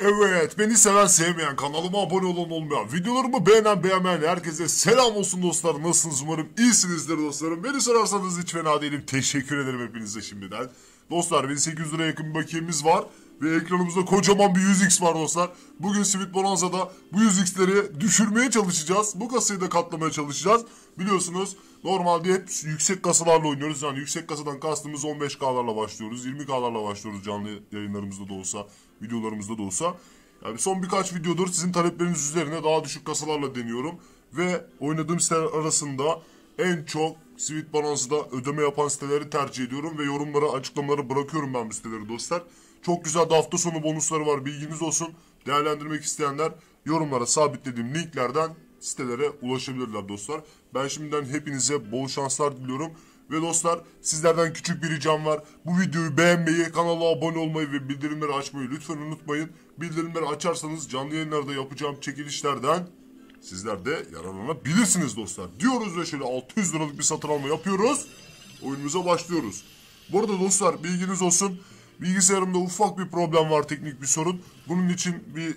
Evet, beni seven sevmeyen, kanalıma abone olan olmayan, videolarımı beğenen beğenmeyen herkese selam olsun dostlar. Nasılsınız umarım iyisinizdir dostlarım. Beni sorarsanız hiç fena değilim. Teşekkür ederim hepinize şimdiden. Dostlar 1800 lira yakın bir bakiyemiz var. Ve ekranımızda kocaman bir 100x var dostlar. Bugün Sweet Bonanza'da bu 100x'leri düşürmeye çalışacağız. Bu kasayı da katlamaya çalışacağız. Biliyorsunuz normalde hep yüksek kasalarla oynuyoruz. Yani yüksek kasadan kastımız 15K'larla başlıyoruz. 20K'larla başlıyoruz canlı yayınlarımızda da olsa, videolarımızda da olsa. Yani son birkaç videodur sizin talepleriniz üzerine daha düşük kasalarla deniyorum. Ve oynadığım siteler arasında en çok Sweet Bonanza'da ödeme yapan siteleri tercih ediyorum. Ve yorumlara, açıklamaları bırakıyorum ben bu siteleri dostlar. Çok güzel hafta sonu bonusları var bilginiz olsun. Değerlendirmek isteyenler yorumlara sabitlediğim linklerden sitelere ulaşabilirler dostlar. Ben şimdiden hepinize bol şanslar diliyorum. Ve dostlar sizlerden küçük bir ricam var. Bu videoyu beğenmeyi, kanala abone olmayı ve bildirimleri açmayı lütfen unutmayın. Bildirimleri açarsanız canlı yayınlarda yapacağım çekilişlerden sizler de yararlanabilirsiniz dostlar. Diyoruz ve şöyle 600 liralık bir satın alma yapıyoruz. Oyunumuza başlıyoruz. Bu arada dostlar bilginiz olsun. Bilgisayarımda ufak bir problem var, teknik bir sorun. Bunun için bir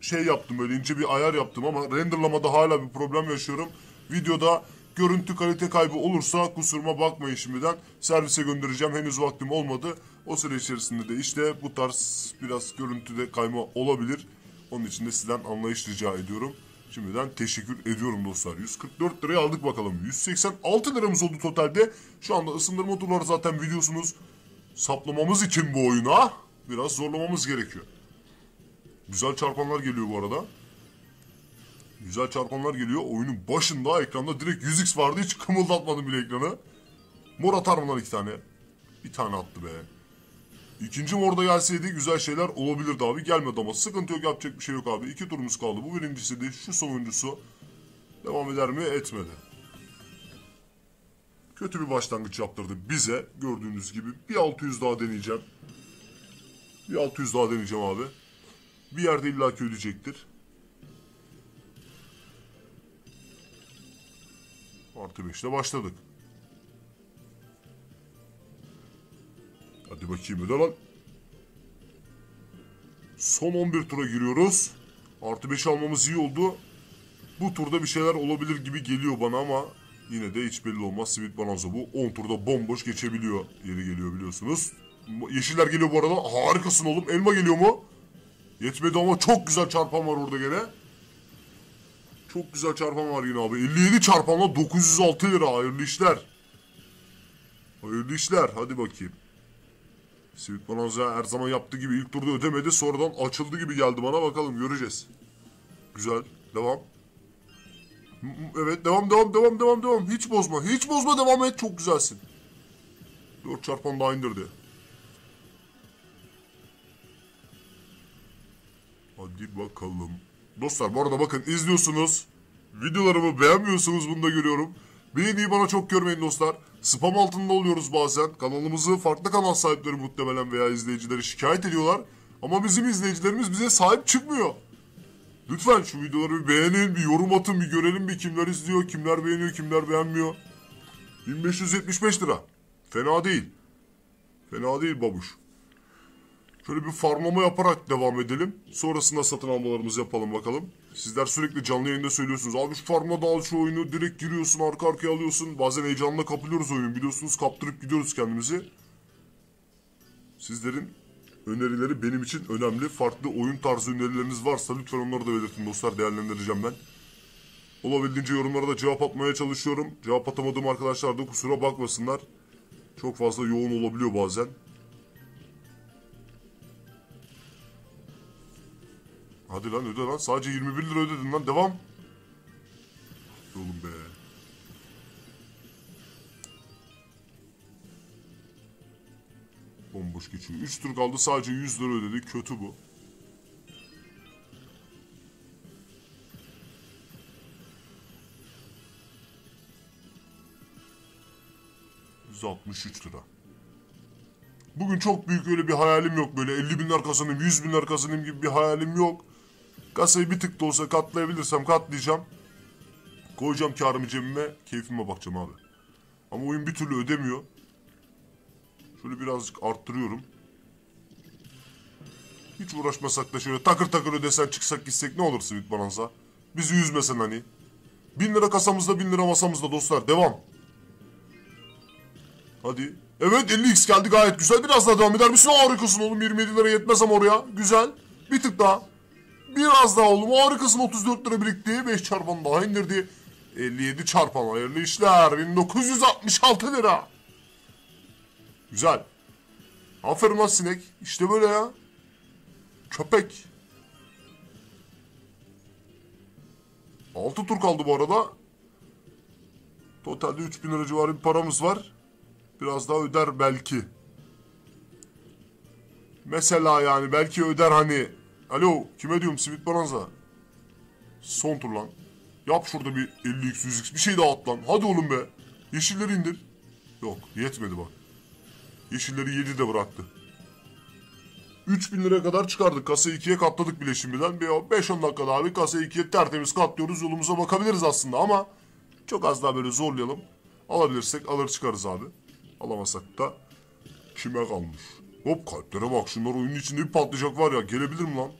şey yaptım böyle ince bir ayar yaptım ama renderlamada hala bir problem yaşıyorum. Videoda görüntü kalite kaybı olursa kusuruma bakmayın şimdiden. Servise göndereceğim. Henüz vaktim olmadı. O süre içerisinde de işte bu tarz biraz görüntüde kayma olabilir. Onun için de sizden anlayış rica ediyorum. Şimdiden teşekkür ediyorum dostlar. 144 liraya aldık bakalım. 186 liramız oldu totalde. Şu anda ısındırma turları zaten biliyorsunuz. Saplamamız için bu oyuna biraz zorlamamız gerekiyor. Güzel çarpanlar geliyor bu arada. Güzel çarpanlar geliyor. Oyunun başında ekranda direkt 100x vardı. Hiç kımıldatmadım bile ekranı. Mor atar mı lan iki tane? Bir tane attı be. İkinci morda gelseydi güzel şeyler olabilirdi abi. Gelmedi ama sıkıntı yok yapacak bir şey yok abi. İki turumuz kaldı. Bu birincisi de şu sonuncusu. Devam eder mi? Etmedi. Kötü bir başlangıç yaptırdı bize. Gördüğünüz gibi bir 600 daha deneyeceğim. Bir 600 daha deneyeceğim abi. Bir yerde illaki ödeyecektir. Artı 5'te başladık. Hadi bakayım öde lan. Son 11 tura giriyoruz. Artı 5 almamız iyi oldu. Bu turda bir şeyler olabilir gibi geliyor bana ama yine de hiç belli olmaz. Sweet Bonanza bu. 10 turda bomboş geçebiliyor. Yeri geliyor biliyorsunuz. Yeşiller geliyor bu arada. Harikasın oğlum. Elma geliyor mu? Yetmedi ama çok güzel çarpan var orada gene. Çok güzel çarpan var yine abi. 57 çarpanla 906 lira. Hayırlı işler. Hayırlı işler. Hadi bakayım. Sweet Bonanza her zaman yaptığı gibi ilk turda ödemedi. Sonradan açıldı gibi geldi bana. Bakalım göreceğiz. Güzel. Devam. Evet devam devam devam devam devam. Hiç bozma. Hiç bozma devam et. Çok güzelsin. 4 çarpan daha indirdi. Hadi bakalım. Dostlar bu arada bakın izliyorsunuz. Videolarımı beğenmiyorsunuz bunu da görüyorum. Beğeniyi bana çok görmeyin dostlar. Spam altında oluyoruz bazen. Kanalımızı farklı kanal sahipleri muhtemelen veya izleyicileri şikayet ediyorlar. Ama bizim izleyicilerimiz bize sahip çıkmıyor. Lütfen şu videoları bir beğenin, bir yorum atın, bir görelim bir kimler izliyor, kimler beğeniyor, kimler beğenmiyor. 1575 lira. Fena değil. Fena değil babuş. Şöyle bir farmlama yaparak devam edelim. Sonrasında satın almalarımızı yapalım bakalım. Sizler sürekli canlı yayında söylüyorsunuz. Abi şu farmla da al şu oyunu. Direkt giriyorsun arka arkaya alıyorsun. Bazen heyecanla kapılıyoruz oyunu. Biliyorsunuz kaptırıp gidiyoruz kendimizi. Sizlerin önerileri benim için önemli. Farklı oyun tarzı önerileriniz varsa lütfen onları da belirtin dostlar. Değerlendireceğim ben. Olabildiğince yorumlara da cevap atmaya çalışıyorum. Cevap atamadığım arkadaşlar da kusura bakmasınlar. Çok fazla yoğun olabiliyor bazen. Hadi lan öde lan. Sadece 21 lira ödedin lan. Devam. Oğlum be. Bomboş geçiyor. 3 tur kaldı. Sadece 100 lira ödedi. Kötü bu. ...163 lira. Bugün çok büyük öyle bir hayalim yok. Böyle 50 binler kazanayım, 100 binler kazanayım gibi bir hayalim yok. Kasayı bir tık da olsa katlayabilirsem katlayacağım. Koyacağım karımı cebime, keyfime bakacağım abi. Ama oyun bir türlü ödemiyor. Şöyle birazcık arttırıyorum. Hiç uğraşmasak da şöyle takır takır ödesen çıksak gitsek ne olur Sweet Bonanza? Bizi üzmesen hani. 1000 lira kasamızda 1000 lira masamızda dostlar devam. Hadi. Evet 50x geldi gayet güzel. Biraz daha devam eder misin? Harikasın oğlum 27 lira yetmez ama oraya. Güzel. Bir tık daha. Biraz daha oğlum harikasın 34 lira birikti. 5 çarpan daha indirdi. 57 çarpan hayırlı işler. 1966 lira. Güzel. Aferin lan sinek. İşte böyle ya. Köpek. 6 tur kaldı bu arada. Totalde 3000 lira civarı bir paramız var. Biraz daha öder belki. Mesela yani belki öder hani. Alo kime diyorum Sweet Bonanza. Son tur lan. Yap şurada bir 50x 100x bir şey daha at lan. Hadi oğlum be. Yeşilleri indir. Yok yetmedi bak. Yeşilleri 7 de bıraktı. 3000 liraya kadar çıkardık. Kasayı ikiye katladık bile şimdiden. Bir 5-10 dakikada abi kasayı ikiye tertemiz katlıyoruz. Yolumuza bakabiliriz aslında ama çok az daha böyle zorlayalım. Alabilirsek alır çıkarız abi. Alamazsak da kime kalmış? Hop kalplere bak şunlar oyunun içinde bir patlayacak var ya. Gelebilir mi lan?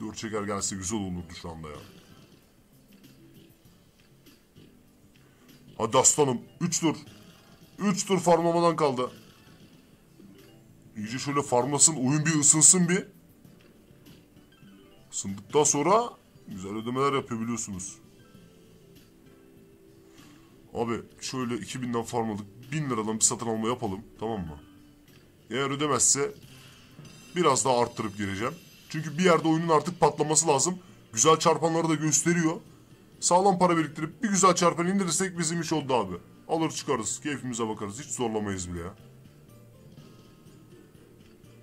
Dört çeker gelse güzel olurdu şu anda ya. Hadi aslanım. 3 tur. 3 tur farmlamadan kaldı. İyice şöyle farmlasın. Oyun bir ısınsın bir. Isındıktan sonra güzel ödemeler yapıyor biliyorsunuz. Abi şöyle 2000'den farmladık. 1000 liradan bir satın alma yapalım. Tamam mı? Eğer ödemezse biraz daha arttırıp gireceğim. Çünkü bir yerde oyunun artık patlaması lazım. Güzel çarpanları da gösteriyor. Sağlam para biriktirip bir güzel çarpan indirirsek bizim iş oldu abi. Alır çıkarız. Keyfimize bakarız. Hiç zorlamayız bile ya.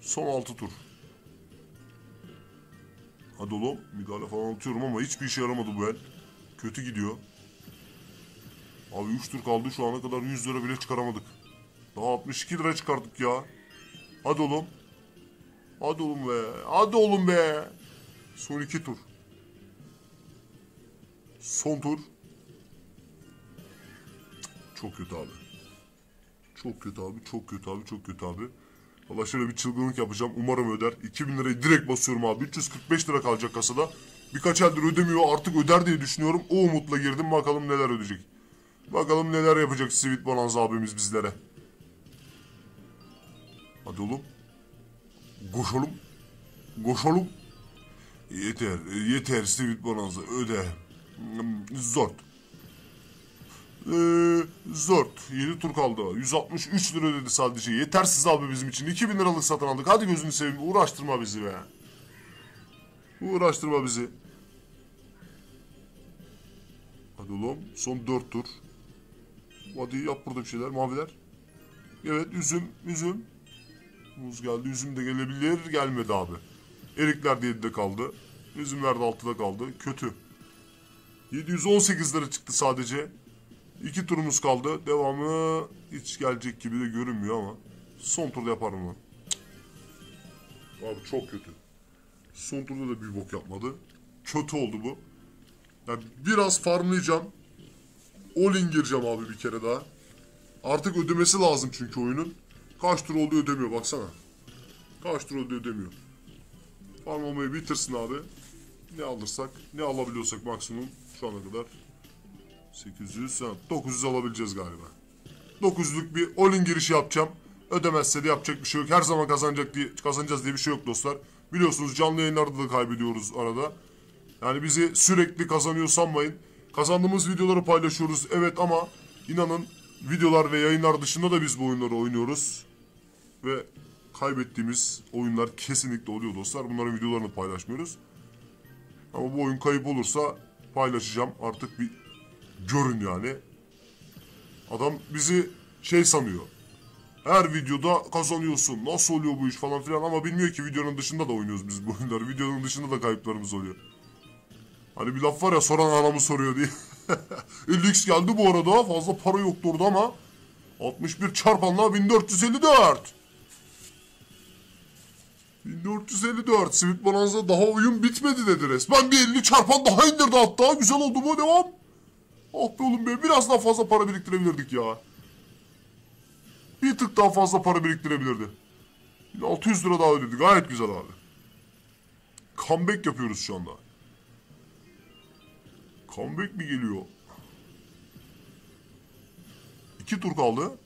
Son 6 tur. Hadi oğlum. Müdahale falan atıyorum ama hiçbir işe yaramadı bu el. Kötü gidiyor. Abi 3 tur kaldı şu ana kadar 100 lira bile çıkaramadık. Daha 62 lira çıkardık ya. Hadi oğlum. Hadi oğlum be. Hadi oğlum be. Son 2 tur. Son tur. Çok kötü abi. Çok kötü abi. Çok kötü abi. Çok kötü abi. Valla şöyle bir çılgınlık yapacağım. Umarım öder. 2000 lirayı direkt basıyorum abi. 345 lira kalacak kasada. Birkaç eldir ödemiyor. Artık öder diye düşünüyorum. O umutla girdim. Bakalım neler ödeyecek. Bakalım neler yapacak Sweet Bonanza abimiz bizlere. Hadi oğlum. Koşalım. Koşalım. Yeter. Yeter Sweet Bonanza. Öde. Zort. Ee, zort. 7 tur kaldı. 163 lira ödedi sadece. Yetersiz abi bizim için. 2000 liralık satın aldık. Hadi gözünü seveyim. Uğraştırma bizi be. Uğraştırma bizi. Hadi oğlum. Son 4 tur. Hadi yap burada bir şeyler. Maviler. Evet üzüm. Üzüm. Muz geldi. Üzüm de gelebilir. Gelmedi abi. Erikler de 7'de kaldı. Üzümler de 6'da kaldı. Kötü. 718 lira çıktı sadece. İki turumuz kaldı. Devamı hiç gelecek gibi de görünmüyor ama. Son turda yaparım lan. Abi çok kötü. Son turda da bir bok yapmadı. Kötü oldu bu. Yani biraz farmlayacağım. All-in gireceğim abi bir kere daha. Artık ödemesi lazım çünkü oyunun. Kaç tur oldu ödemiyor baksana. Kaç tur oldu ödemiyor. Farmlamayı bitirsin abi. Ne alırsak, ne alabiliyorsak maksimum şu ana kadar 800, ha, 900 alabileceğiz galiba. 900'lük bir all-in girişi yapacağım. Ödemezse de yapacak bir şey yok. Her zaman kazanacak diye, kazanacağız diye bir şey yok dostlar. Biliyorsunuz canlı yayınlarda da kaybediyoruz arada. Yani bizi sürekli kazanıyor sanmayın. Kazandığımız videoları paylaşıyoruz evet ama inanın videolar ve yayınlar dışında da biz bu oyunları oynuyoruz. Ve kaybettiğimiz oyunlar kesinlikle oluyor dostlar. Bunların videolarını paylaşmıyoruz. Ama bu oyun kayıp olursa paylaşacağım. Artık bir görün yani. Adam bizi şey sanıyor. Her videoda kazanıyorsun. Nasıl oluyor bu iş falan filan ama bilmiyor ki videonun dışında da oynuyoruz biz bu oyunları. Videonun dışında da kayıplarımız oluyor. Hani bir laf var ya soran anamı soruyor diye. 50x geldi bu arada. Fazla para yoktu orada ama. 61 çarpanla 1454. 1454. Sweet Bonanza daha oyun bitmedi dedi resmen. Bir 50 çarpan daha indirdi hatta. Güzel oldu mu? Devam. Ah be oğlum be. Biraz daha fazla para biriktirebilirdik ya. Bir tık daha fazla para biriktirebilirdi. 600 lira daha ödedi. Gayet güzel abi. Comeback yapıyoruz şu anda. Comeback mi geliyor? İki tur kaldı.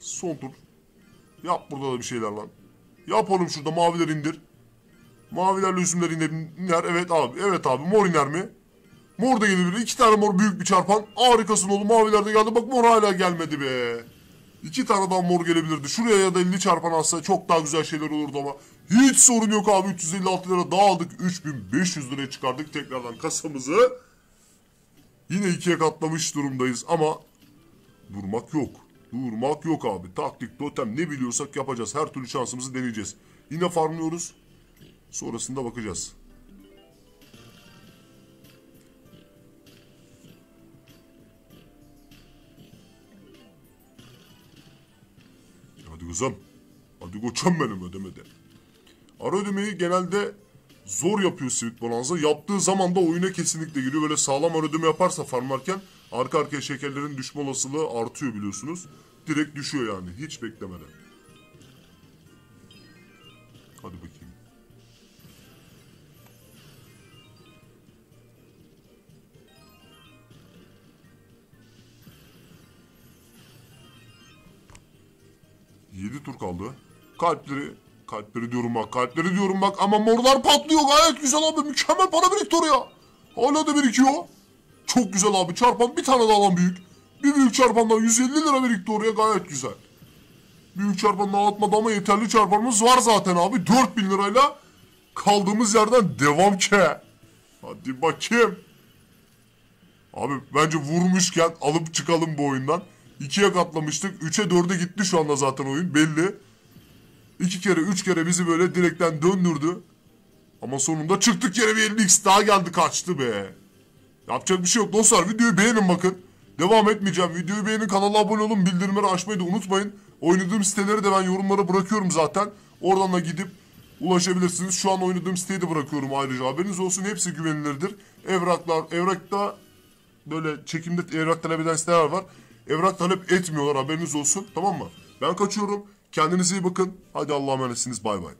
Son tur. Yap burada da bir şeyler lan. Yap oğlum şurada maviler indir. Mavilerle üzümler iner, iner. Evet abi. Evet abi. Mor iner mi? Mor da gelebilir. İki tane mor büyük bir çarpan. Harikasın oğlum. Maviler de geldi. Bak mor hala gelmedi be. İki tane daha mor gelebilirdi. Şuraya ya da 50 çarpan atsa çok daha güzel şeyler olurdu ama. Hiç sorun yok abi. 356 lira daha aldık. 3500 liraya çıkardık tekrardan kasamızı. Yine ikiye katlamış durumdayız ama durmak yok. Durmak yok abi. Taktik, totem ne biliyorsak yapacağız. Her türlü şansımızı deneyeceğiz. Yine farmlıyoruz. Sonrasında bakacağız. Hadi kızım. Hadi koçum benim ödemede. Ara ödemeyi genelde zor yapıyor Sweet Bonanza. Yaptığı zaman da oyuna kesinlikle giriyor. Böyle sağlam ara ödeme yaparsa farmarken arka arkaya şekerlerin düşme olasılığı artıyor biliyorsunuz. Direkt düşüyor yani hiç beklemeden. Hadi bakayım. Yedi tur kaldı. Kalpleri, kalpleri diyorum bak, kalpleri diyorum bak ama morlar patlıyor gayet güzel abi. Mükemmel para birikti oraya. Hala da birikiyor. Çok güzel abi. Çarpan bir tane daha lan büyük. Bir büyük çarpandan 150 lira birikti oraya gayet güzel. Büyük çarpan dağıtmadı ama yeterli çarpanımız var zaten abi. 4000 lirayla kaldığımız yerden devam ki. Hadi bakayım. Abi bence vurmuşken alıp çıkalım bu oyundan. İkiye katlamıştık. Üçe dörde gitti şu anda zaten oyun belli. İki kere üç kere bizi böyle direkten döndürdü. Ama sonunda çıktık yere bir 50x daha geldi kaçtı be. Yapacak bir şey yok dostlar. Videoyu beğenin bakın. Devam etmeyeceğim. Videoyu beğenin, kanala abone olun, bildirimleri açmayı da unutmayın. Oynadığım siteleri de ben yorumlara bırakıyorum zaten. Oradan da gidip ulaşabilirsiniz. Şu an oynadığım siteyi de bırakıyorum ayrıca. Haberiniz olsun hepsi güvenilirdir. Evraklar, evrakta böyle çekimde evrak talep eden siteler var. Evrak talep etmiyorlar haberiniz olsun tamam mı? Ben kaçıyorum. Kendinize iyi bakın. Hadi Allah'a emanetsiniz bay bay.